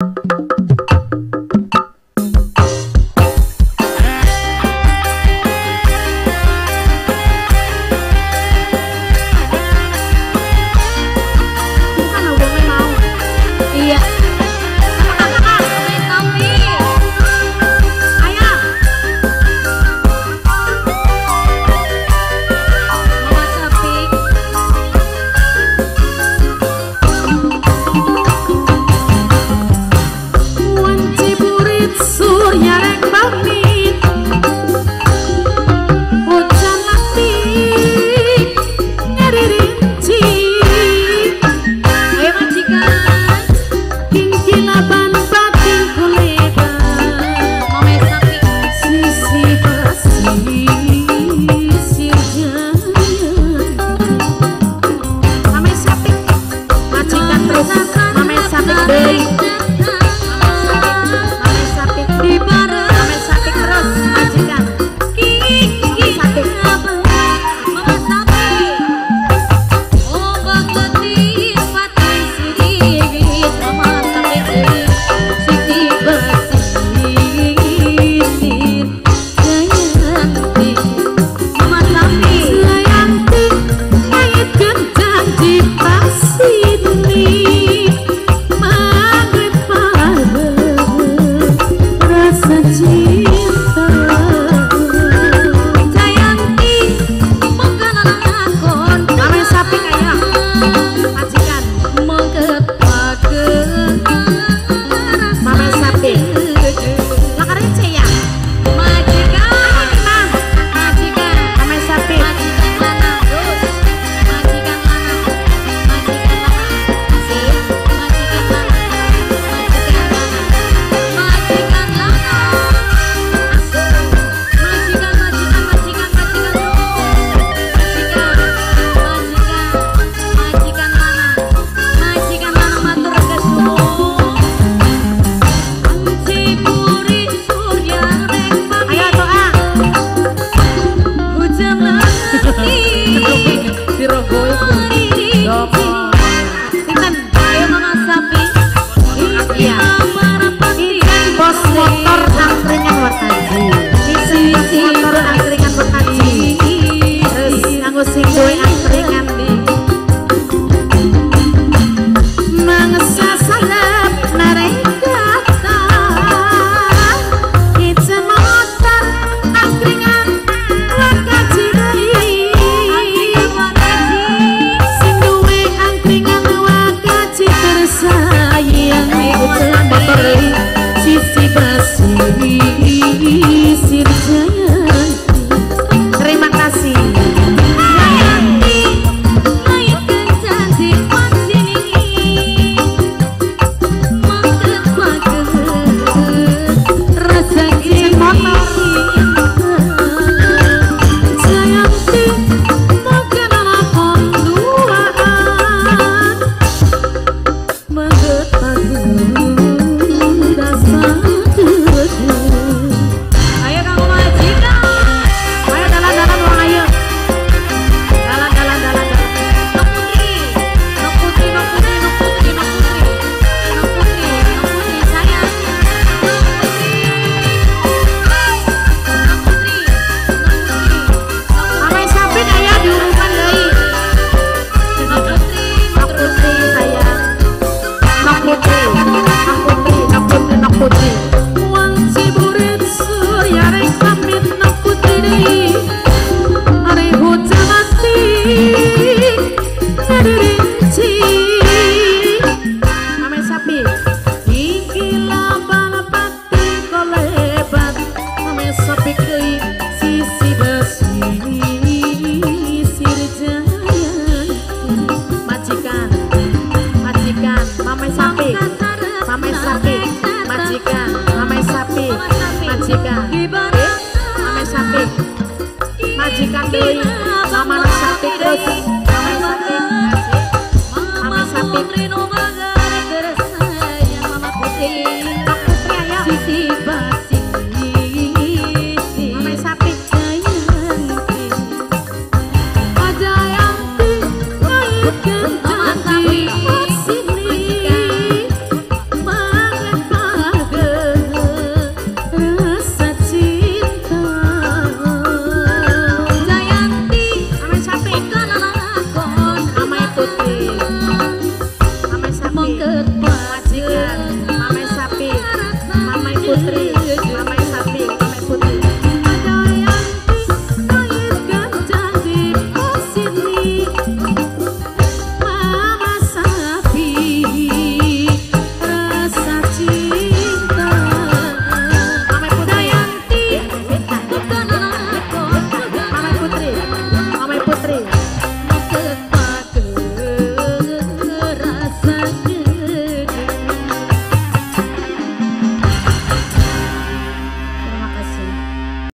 you. Yeah. majikan nggih ame majikan dewi. Mama terus. putri